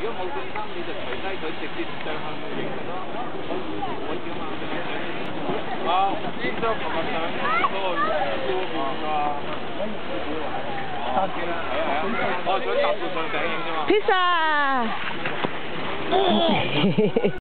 如果冇信心，你就除低佢，直接上向佢影咯。我我叫嘛，你睇上好，呢张琴日上嗰个超旺啊！哦，系啊係啊，我想搭住上頂影啫嘛。Pizza。